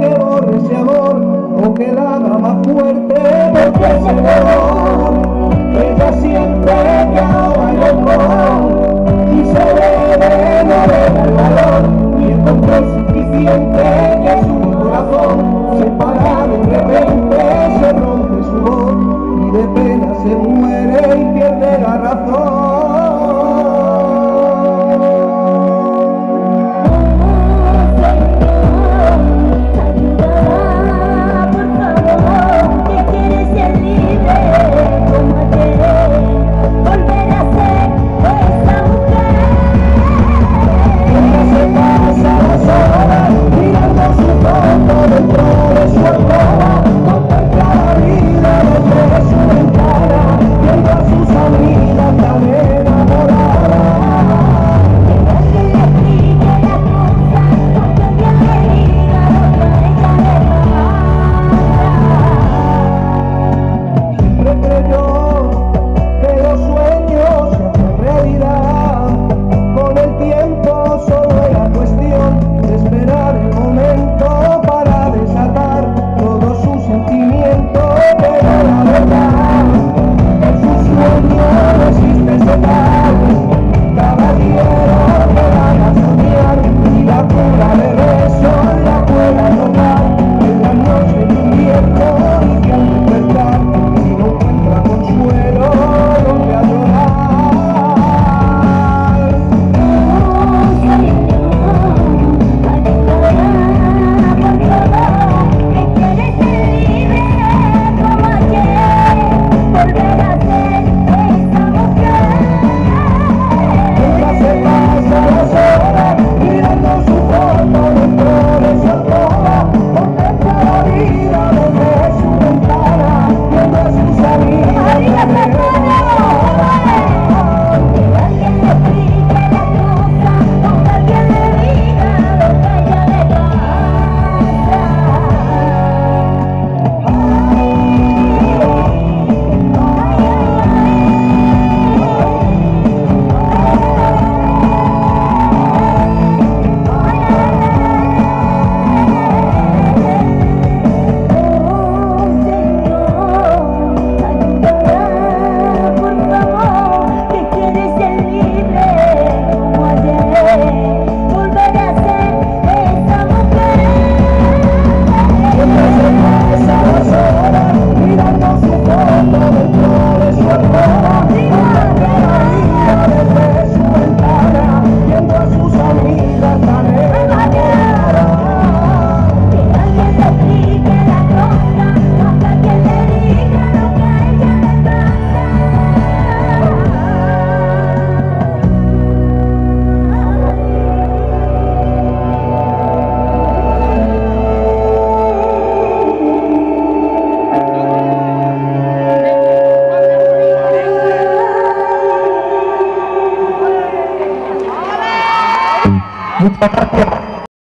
que borre ese amor o que la haga más fuerte porque se borra. muito bacana.